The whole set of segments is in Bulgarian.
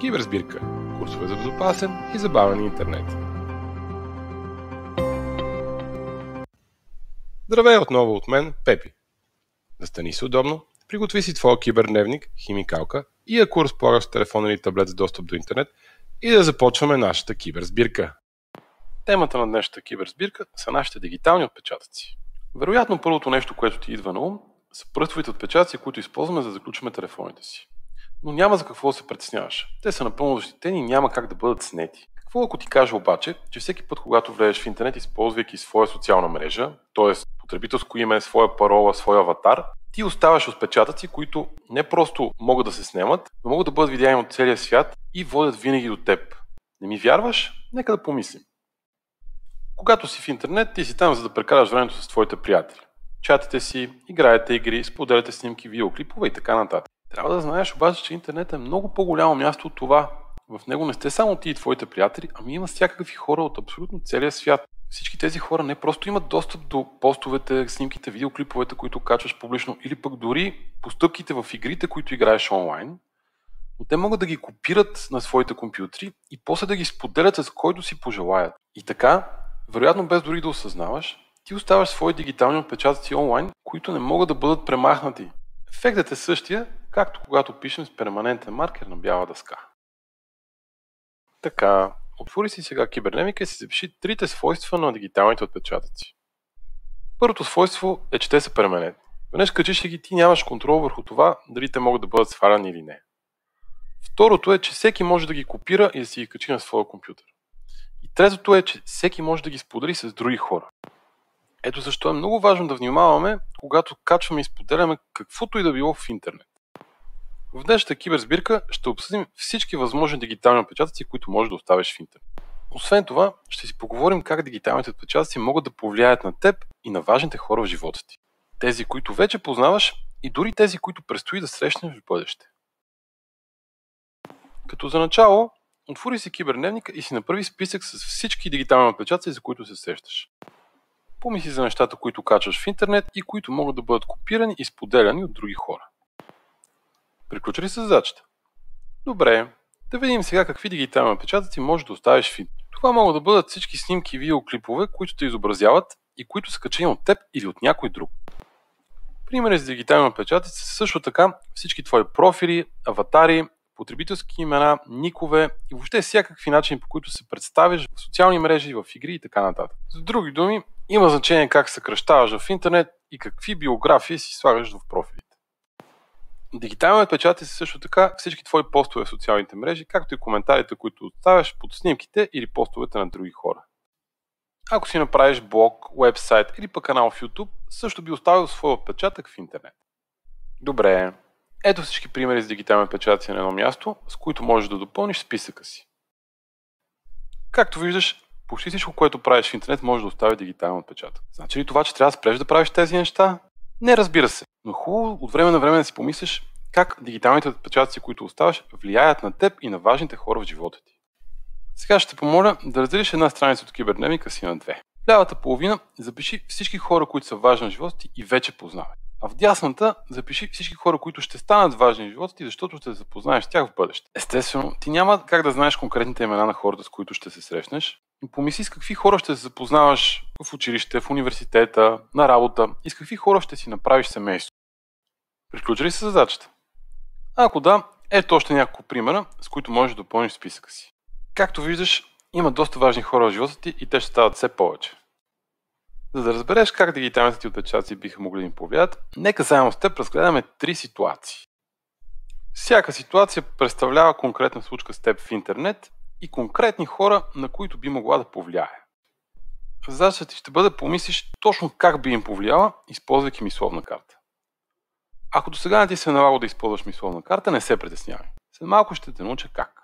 Киберсбирка. Курсове за безопасен и забавен интернет. Здравей отново от мен, Пепи. Настани се удобно, приготви си твоя кибердневник, химикалка и ако разполагаш с телефон или таблет с достъп до интернет и да започваме нашата киберсбирка. Темата на днешната киберсбирка са нашите дигитални отпечатъци. Вероятно първото нещо, което ти идва на ум, са пръстовите отпечатъци, които използваме за да заключваме телефоните си. Но няма за какво да се притесняваш. Те са напълно защитени и няма как да бъдат снети. Какво ако ти кажа обаче, че всеки път, когато влезеш в интернет, използвайки своя социална мрежа, т.е. потребителско име, своя парола, своя аватар, ти оставаш отпечатъци, които не просто могат да се снемат, но могат да бъдат видяни от целия свят и водят винаги до теб. Не ми вярваш? Нека да помислим. Когато си в интернет, ти си там за да прекараш времето с твоите приятели. Чатите си, играете игри, споделяте снимки, видеоклипове и така нататък. Трябва да знаеш обаче, че интернет е много по-голямо място от това. В него не сте само ти и твоите приятели, ами има всякакви хора от абсолютно целия свят. Всички тези хора не просто имат достъп до постовете, снимките, видеоклиповете, които качваш публично, или пък дори постъпките в игрите, които играеш онлайн, но те могат да ги копират на своите компютри и после да ги споделят с който си пожелаят. И така, вероятно без дори да осъзнаваш, ти оставаш свои дигитални отпечатъци онлайн, които не могат да бъдат премахнати. Ефектът е същия, както когато пишем с перманентен маркер на бяла дъска. Така, отвори си сега кибернемика и си запиши трите свойства на дигиталните отпечатъци. Първото свойство е, че те са перманентни. Веднъж качиш ги, ти нямаш контрол върху това дали те могат да бъдат сваляни или не. Второто е, че всеки може да ги копира и да си ги качи на своя компютър. И третото е, че всеки може да ги сподели с други хора. Ето защо е много важно да внимаваме, когато качваме и споделяме каквото и да било в интернет. В днешната киберсбирка ще обсъдим всички възможни дигитални отпечатъци, които можеш да оставиш в интернет. Освен това, ще си поговорим как дигиталните отпечатъци могат да повлияят на теб и на важните хора в живота ти. Тези, които вече познаваш и дори тези, които предстои да срещнеш в бъдеще. Като за начало, отвори си кибердневника и си направи списък с всички дигитални отпечатъци, за които се сещаш. Помисли за нещата, които качваш в интернет и които могат да бъдат копирани и споделяни от други хора. Приключи ли се задачата? Добре, да видим сега какви дигитални отпечатъци можеш да оставиш в. Това могат да бъдат всички снимки и видеоклипове, които те изобразяват и които са качени от теб или от някой друг. Примери за дигитални отпечатъци са също така всички твои профили, аватари, потребителски имена, никове и въобще всякакви начини, по които се представиш в социални мрежи, в игри и така нататък. С други думи, има значение как се кръщаваш в интернет и какви биографии си слагаш в профилите. Дигитални отпечатъци са също така всички твои постове в социалните мрежи, както и коментарите, които оставяш под снимките или постовете на други хора. Ако си направиш блог, вебсайт или пък канал в YouTube, също би оставил своя отпечатък в интернет. Добре, ето всички примери за дигитални отпечатъци на едно място, с които можеш да допълниш списъка си. Както виждаш, почти всичко, което правиш в интернет, може да остави дигитален отпечатък. Значи ли това, че трябва да спреш да правиш тези неща? Не, разбира се. Но хубаво от време на време да си помислиш как дигиталните отпечатъци, които оставаш, влияят на теб и на важните хора в живота ти. Сега ще те помоля да разделиш една страница от кибердневника си на две. В лявата половина запиши всички хора, които са важни в живота ти и вече познаваш. А в дясната запиши всички хора, които ще станат важни в живота ти, защото ще се запознаеш с тях в бъдеще. Естествено, ти няма как да знаеш конкретните имена на хората, с които ще се срещнеш, но помисли с какви хора ще се запознаваш в училище, в университета, на работа и с какви хора ще си направиш семейство. Приключи ли се задачата? Ако да, ето още няколко примера, с които можеш да допълниш списъка си. Както виждаш, има доста важни хора в живота ти и те ще стават все повече. За да разбереш как дигиталните ти отпечатъци биха могли да им повлият, нека заедно с теб разгледаме три ситуации. Всяка ситуация представлява конкретна случка с теб в интернет и конкретни хора, на които би могла да повлияе. Задачата ти ще бъде помислиш точно как би им повлияла, използвайки мисловна карта. Ако до сега не ти се е да използваш мисловна карта, не се притеснявай. След малко ще те науча как.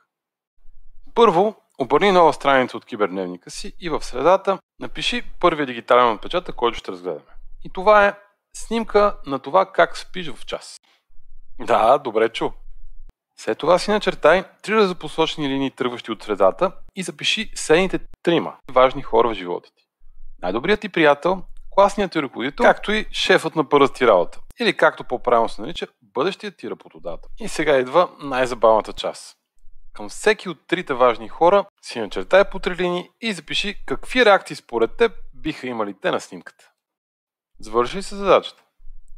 Първо, обърни нова страница от кибердневника си и в средата напиши първия дигитален отпечатък, който ще разгледаме. И това е снимка на това как спиш в час. Да, добре чу. След това си начертай три разопосочни линии, тръгващи от средата и запиши следните трима важни хора в живота ти. Най-добрият ти приятел, класният ти ръководител, както и шефът на първата ти работа. Или както по-правилно се нарича, бъдещият ти работодател. И сега идва най-забавната част. Към всеки от трите важни хора си начертай по три линии и запиши какви реакции според теб биха имали те на снимката. Завърши се задачата?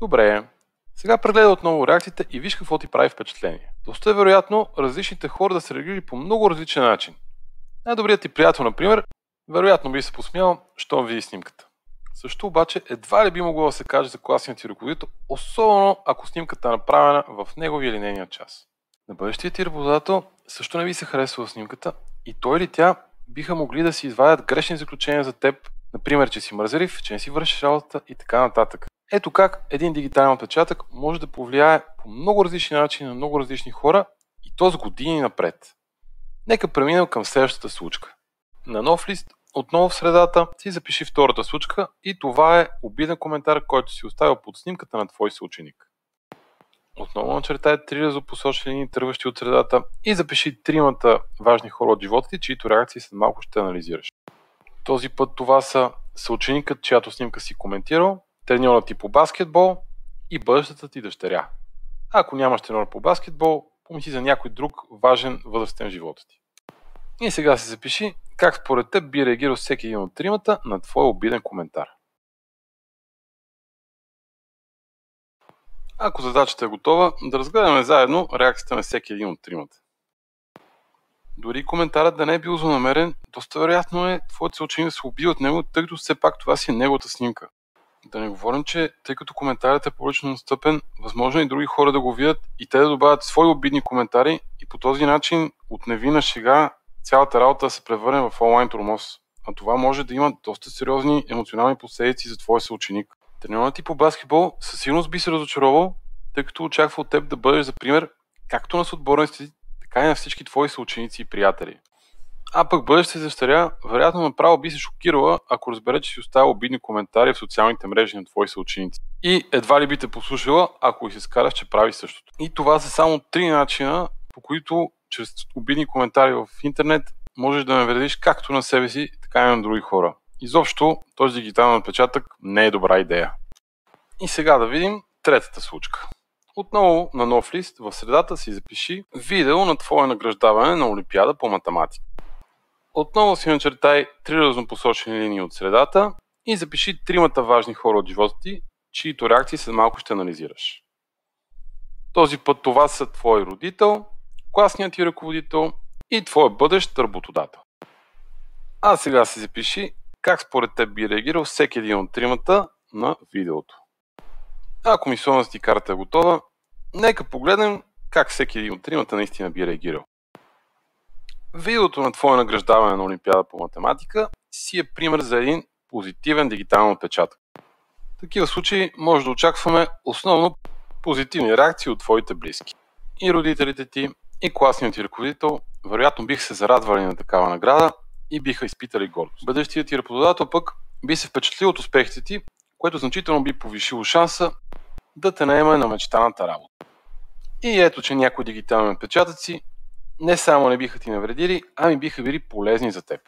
Добре. Сега прегледай отново реакциите и виж какво ти прави впечатление. Доста е вероятно различните хора да се реагирали по много различен начин. Най-добрият ти приятел, например, вероятно би се посмял, щом види снимката. Също обаче едва ли би могло да се каже за класният ти ръководител, особено ако снимката е направена в неговия линейния час. На бъдещият ти работодател също не би се харесва снимката и той или тя биха могли да си извадят грешни заключения за теб, например, че си мързелив, че не си вършиш работата и така нататък. Ето как един дигитален отпечатък може да повлияе по много различни начини на много различни хора и то с години напред. Нека преминем към следващата случка. На нов лист, отново в средата, си запиши втората случка и това е обиден коментар, който си оставил под снимката на твой съученик. Отново начертай три разопосочни линии, тръгващи от средата и запиши тримата важни хора от живота ти, чието реакции след малко ще анализираш. Този път това са съученикът, чиято снимка си коментирал, треньорът ти по баскетбол и бъдещата ти дъщеря. Ако нямаш треньор по баскетбол, помисли за някой друг важен възрастен в живота ти. И сега се запиши как според теб би реагирал всеки един от тримата на твой обиден коментар. Ако задачата е готова, да разгледаме заедно реакцията на всеки един от тримата. Дори коментарът да не е бил злонамерен, доста вероятно е твоят съученик да се уби от него, тъй като все пак това си е неговата снимка. Да не говорим, че тъй като коментарът е публично настъпен, възможно е и други хора да го видят и те да добавят свои обидни коментари и по този начин от невина шега цялата работа да се превърне в онлайн тормоз. А това може да има доста сериозни емоционални последици за твоя съученик. Треньорът ти по баскетбол със сигурност би се разочаровал, тъй като очаква от теб да бъдеш за пример както на съотборниците, така и на всички твои съученици и приятели. А пък бъдеща дъщеря, вероятно направо би се шокирала, ако разбере, че си оставя обидни коментари в социалните мрежи на твои съученици. И едва ли би те послушала, ако и се скараш, че прави същото. И това са само три начина, по които чрез обидни коментари в интернет можеш да навредиш както на себе си, така и на други хора. Изобщо този дигитален отпечатък не е добра идея. И сега да видим третата случка. Отново на нов лист в средата си запиши видео на твое награждаване на Олимпиада по математика. Отново си начертай три разнопосочени линии от средата и запиши тримата важни хора от живота ти, чието реакции след малко ще анализираш. Този път това са твой родител, класният ти ръководител и твой бъдещ работодател. А сега си запиши как според теб би реагирал всеки един от тримата на видеото. Ако мисълната ти карта е готова, нека погледнем как всеки един от тримата наистина би реагирал. Видеото на твое награждаване на Олимпиада по математика си е пример за един позитивен дигитален отпечатък. В такива случаи може да очакваме основно позитивни реакции от твоите близки. И родителите ти, и класният ти ръководител вероятно бих се зарадвали на такава награда и биха изпитали гордост. Бъдещият ти работодател пък би се впечатлил от успехите ти, което значително би повишило шанса да те наеме на мечтаната работа. И ето, че някои дигитални отпечатъци не само не биха ти навредили, ами биха били полезни за теб.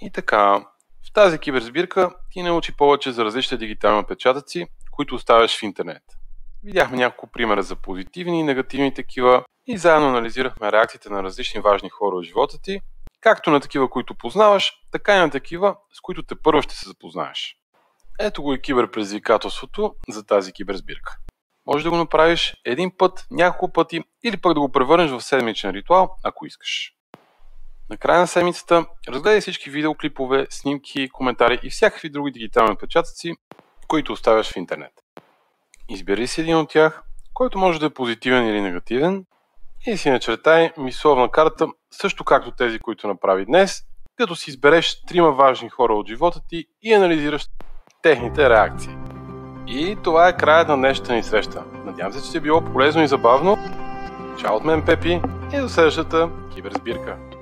И така, в тази киберсбирка ти научи повече за различните дигитални отпечатъци, които оставяш в интернет. Видяхме няколко примера за позитивни и негативни такива и заедно анализирахме реакциите на различни важни хора в живота ти, както на такива, които познаваш, така и на такива, с които те първо ще се запознаеш. Ето го и киберпредизвикателството за тази киберсбирка. Може да го направиш един път, няколко пъти или пък да го превърнеш в седмичен ритуал, ако искаш. На края на седмицата разгледай всички видеоклипове, снимки, коментари и всякакви други дигитални отпечатъци, които оставяш в интернет. Избери си един от тях, който може да е позитивен или негативен и си начертай мисловна карта, също както тези, които направи днес, като си избереш трима важни хора от живота ти и анализираш техните реакции. И това е краят на днешната ни среща. Надявам се, че ти е било полезно и забавно. Чао от мен, Пепи, и до следващата киберсбирка.